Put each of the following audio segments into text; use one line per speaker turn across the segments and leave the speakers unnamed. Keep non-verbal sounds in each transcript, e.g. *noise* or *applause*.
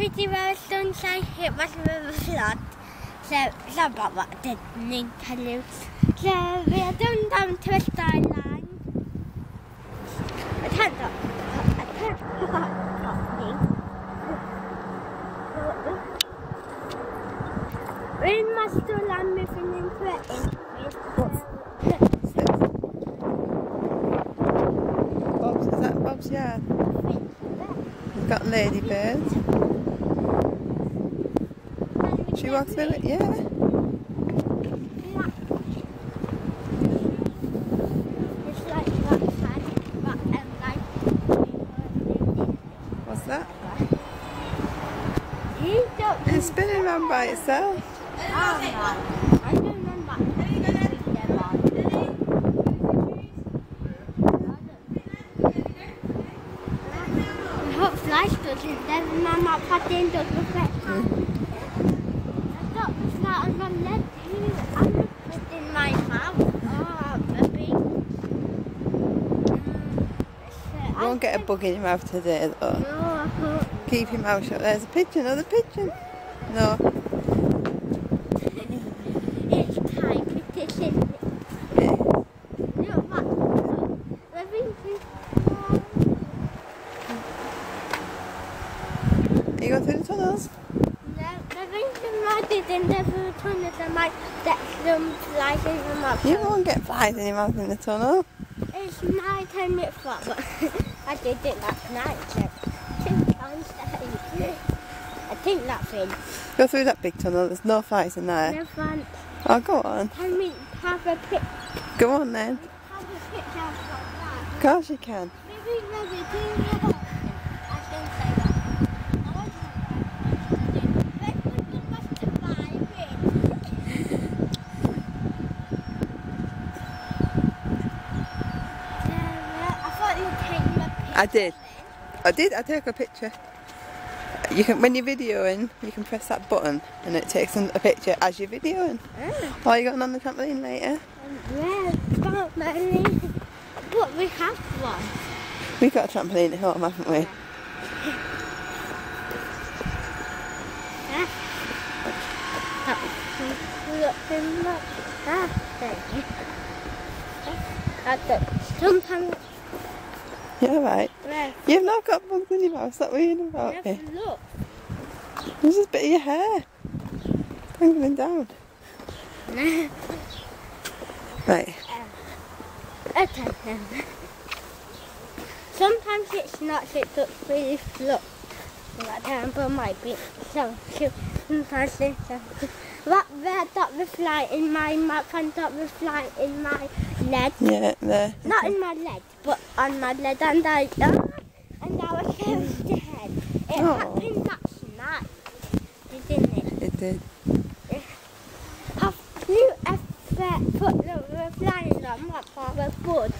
video sunshine, it was a river flood. So, sorry about that, I didn't need to tell you. So, we are going down to a skyline. I can't stop. I can't stop talking. We must do land moving into it.
Bob's, is that Bob's yard? We've got ladybirds. She walks with it, yeah.
It's like that side, but like
What's that? It's spinning around by itself.
No, I don't know I hope flies doesn't then Mama put in the reflection. I *laughs* got the fly on my. I'm gonna put in my mouth. Oh, baby.
Mm, you won't get a bug in your mouth today though.
No, I.
Keep your mouth shut. There's a pigeon, another pigeon. No.
It's time to it.
Yeah.
Look, what? Let me.
Are you going through the tunnels?
The reason why they didn't never on them flies in the mouth.
You won't get flies in your mouth in the tunnel.
It's night time at four, but *laughs* I did it last night. So two times a day. I think that's it.
Go through that big tunnel, there's no flies in there.
No fun.
Oh, go on.
Can we have a pic?
Go on then.
Have a picture of that?
Of course you can.
Maybe maybe do that. I can say that. I want to. Let's put the mustard by it. I thought you'd take my picture.
I did. I did, I took a picture. You can, when you're videoing, you can press that button and it takes a picture as you're videoing.
Oh.
Or you going on the trampoline later?
Yeah, money. But we have one.
We got a trampoline at home, haven't we?
Yeah. Oh, look in the thing. That's it. Sometimes, *laughs*
Yeah, right.
yeah,
You've not got bugs in your mouth, stop worrying about
have
it.
a look.
There's just a bit of your hair dangling down. *laughs* Right.
Uh, okay. then. Sometimes it's not, so it looks really slow. That temper might be so cute. Sometimes it's so cute. What red dot will fly in my mouth and dot will fly in my leg.
Yeah, there.
Not in my leg, but on my leg and I ah, and I was so scared. It
Oh.
happened last night, didn't it?
It did.
Have you ever put the flying on my father's board?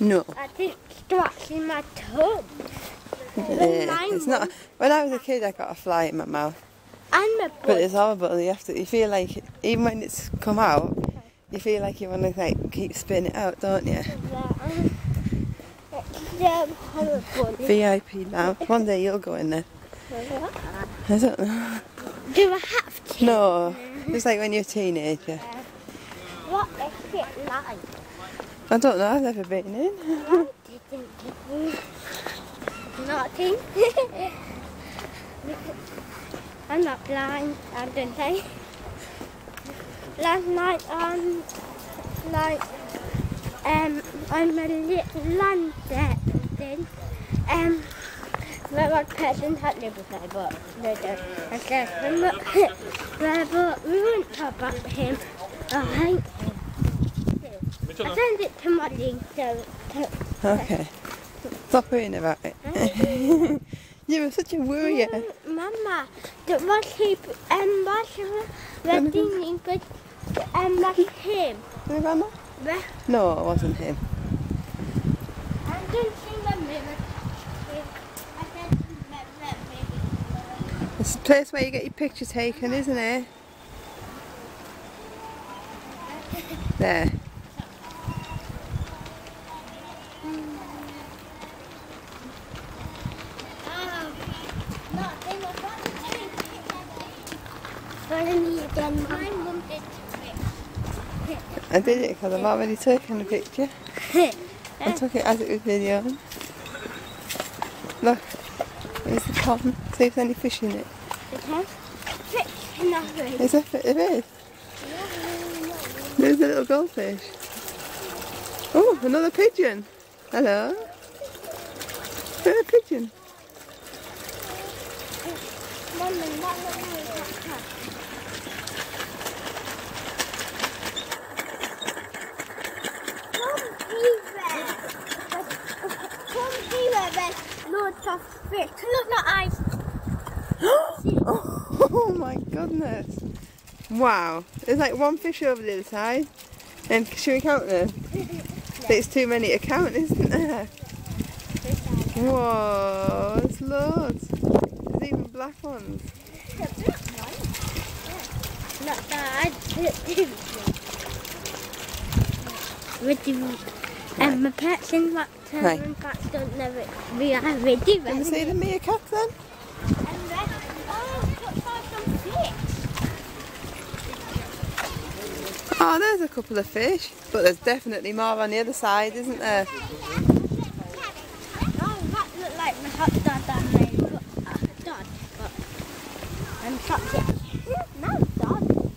No.
I think scratching my tongue.
Yeah, it's not. When I was a kid, I got a fly in my mouth.
And my
But it's horrible. You have to. You feel like even when it's come out, you feel like you want to like keep spinning it out, don't you?
Yeah.
VIP lounge. One day you'll go in there. I don't know.
Do I have to?
No, it's like when you're a teenager.
What is it like?
I don't know. I've never been in.
I didn't do nothing. *laughs* I'm not blind, I don't think. Last night on like um on a little land there then um where one person had lived with her but they don't. I said but, *laughs* but we won't talk about him. I think I sent it to my link so to,
Okay. Stop worrying about it. *laughs* you were such a worrier.
Mama, the was he um wedding but um was him.
Remember?
Where
No, it wasn't him.
I don't see. I said.
It's the place where you get your picture taken, isn't it? There.
Oh, not me again. My
I did it because I've already taken a picture. I took it as it was videoing. Look, there's the pond. See if there's any fish in it.
It has fish?
There is. There's a little goldfish. Oh, another pigeon. Hello. Another pigeon.
Mum, and that little one is *laughs* not Come here. Come here, there's loads of fish. Look, not eyes.
Oh my goodness. Wow. There's like one fish over the other side. And should we count them? *laughs* There's too many to count, isn't there? Whoa, there's loads. There's even black ones.
Not bad. With. And my pets in my
Right.
and cats don't know it. We are ready.
Can you see the meerkats then?
And then, oh, look for some fish.
Oh, there's a couple of fish. But there's definitely more on the other side, isn't there?
Oh, that looked like my hot dog that made but, dog. But I'm chocolate. No, dog.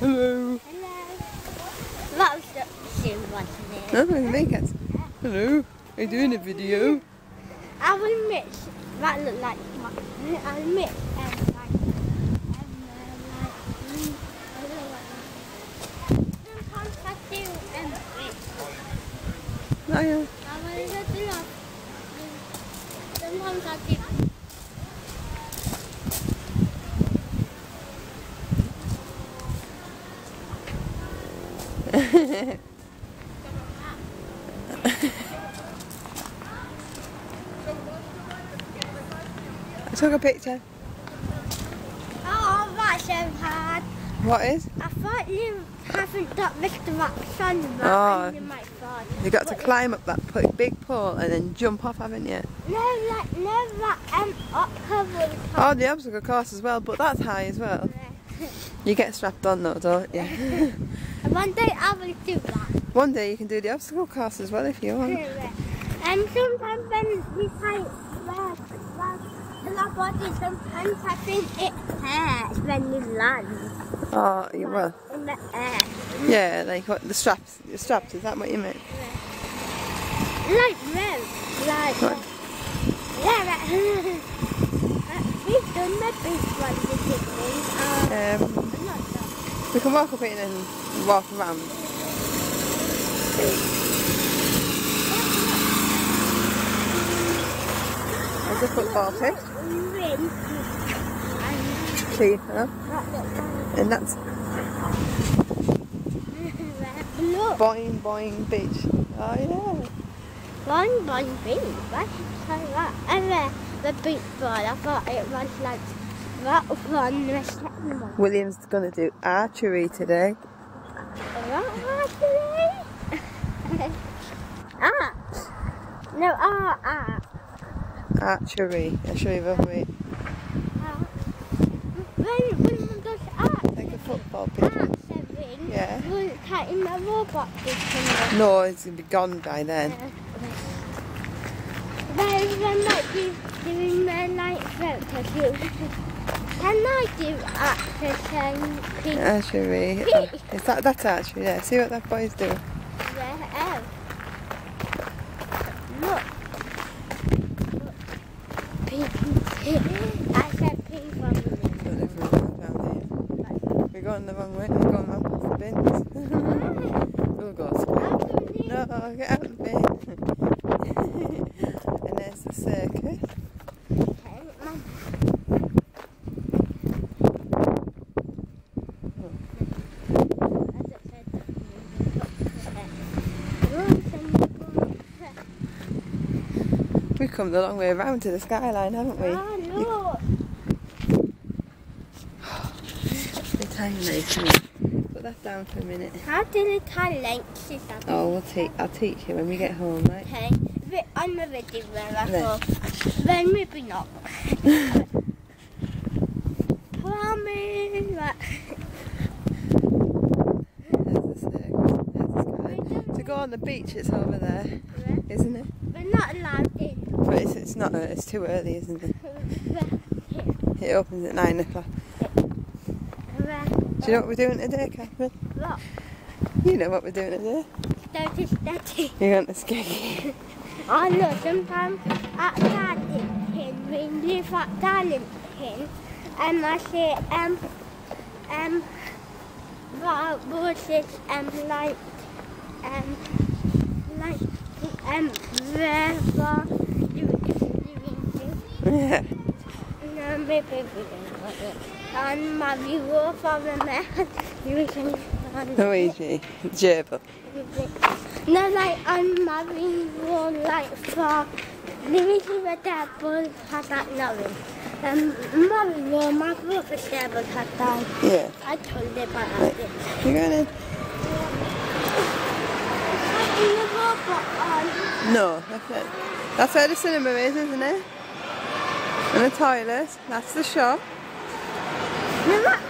Hello.
Hello. That was the shoe, wasn't it?
Oh, the meerkats. Hello. Are you doing a video?
I will admit that looked like my. I admit um, like um, uh, like mm, I don't know what. Sometimes I do um it.
Oh, yeah.
I want to do that. Sometimes I do.
I took a picture.
Oh, that's so hard.
What is?
I thought you haven't got Mr. Wax on
Oh.
you might fall.
You got to climb up that big pole and then jump off, haven't you?
No, like, no, that um, up cover.
Oh, the obstacle course as well, but that's high as well. You get strapped on though, don't you? *laughs*
One day I will do that.
One day you can do the obstacle course as well if you want.
And sometimes when we try well, well, in sometimes I think it hurts when you land
Oh, you well.
in the air.
Yeah, like what the straps. The straps. Is that what you meant?
Like them. Like,
What?
yeah, *laughs* we've done the big one, the big things.
Um,
not done.
we can walk up it and walk around. There's a football pitch. See, huh?
that looks like
And that's boing boing beach. Oh yeah.
Boing Boing beach. Why should I say that? And then the beach ball, I thought it was like that one, the second one.
William's gonna do archery today.
What actually? ah. No, ah, ah.
Archery. I'll show you the way.
When, does art,
Like a football pitch.
art seven,
Yeah.
will cut in the robot system.
No, it's gonna be gone by then.
There's one like doing night. Can I do people?
Archery. Oh, is that that's archery? Yeah. See what that boy's doing.
Yeah, Look. Pink. I said pink one.
Don't ever go down there. We're going the wrong way. We're going the bins. we'll go straight. No, get out of the bin. and there's the. We've come the long way around to the skyline, haven't we?
Oh,
hang now, can you? Put that down for a minute.
How did it tie length is that?
Oh, we'll take, I'll teach you when we get home, right?
Okay. I'm a
video
where Then maybe not. *laughs* Plumbing.
To go on the beach, it's over there, yeah. isn't it?
We're not allowed in.
But it's, it's not. Uh, it's too early, isn't it? *laughs* it opens at nine o'clock. Do you know what we're doing today, Catherine?
what?
You know what we're doing today.
Dirty, dirty.
You're going to ski.
I know sometimes at Darlington, we live at Darlington, and I say, um, um, what was it, um, like, um, like, um, where were you living
yeah. *laughs*
No, maybe we don't want it. And my viewer from the
Luigi. Gerbil.
No, like I'm marrying one like for Luigi the devil had that knowing. Um, Mario, my brother's devil had that.
Yeah.
I told him about
Right.
it.
You're in?
Got on.
No, that's it. That's where the cinema is, isn't it? And the toilet. That's the shop.
No, that?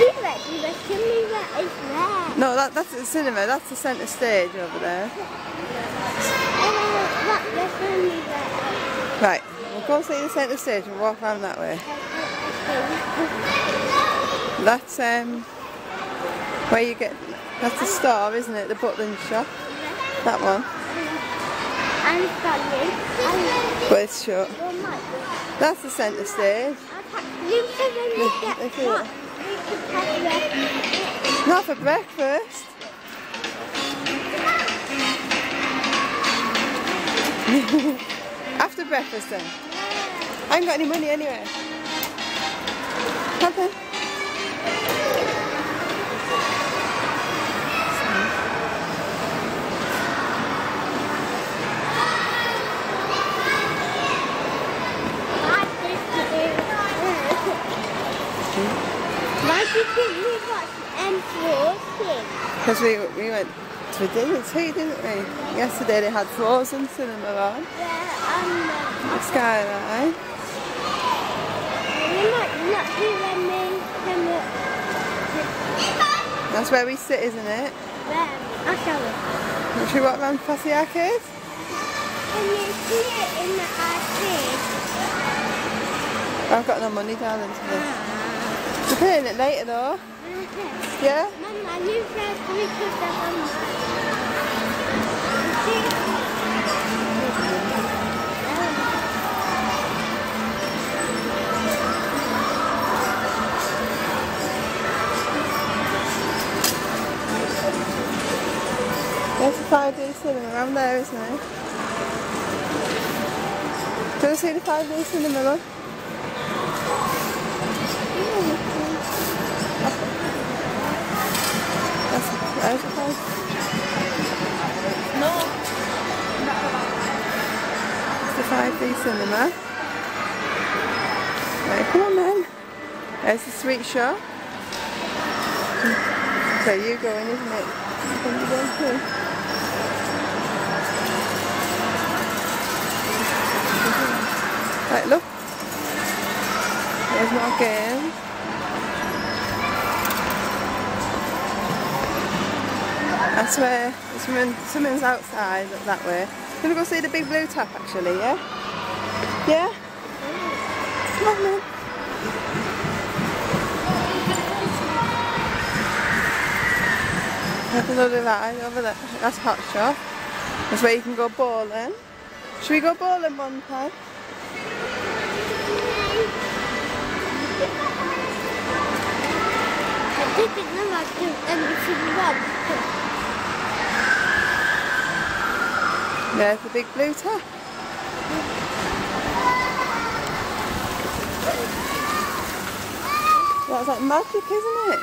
You were telling me that is there.
No, that, that's the cinema. That's the centre stage over there.
What? You're telling me that.
Right. We'll go see the centre stage and walk around that way. That's um where you get. That's the store, isn't it? The Butlins shop. That one. But it's shut. That's the centre stage.
Have
Not for breakfast. After breakfast then. I haven't got any money anyway. Happen.
Why did you watch M4
Because we, we went to dinner too, didn't we? Yesterday they had Frozen cinema on.
Yeah, um,
The skyline.
you might not
That's where we sit, isn't it?
there. I'll show you.
Should we walk round past the arcade?
Can you see it in the arcade?
I've got no money, darling, today. We're paying it later though. Yeah?
Mama, you said we could have a
There's a 5D cinema around there, isn't it? Do you see the 5D cinema, love? That's, there's a 5
No.
It's the 5D cinema. Right, come on then. There's the sweet shop. So you going, isn't it? You go too? Right, look. There's more games. That's where someone, someone's outside that way. Gonna go see the big blue tap actually, yeah? Yeah? Come on then. That's another over there. That's Hot Shop. That's where you can go bowling. Should we go bowling one time? There's the big blue tap. That's like magic, isn't it?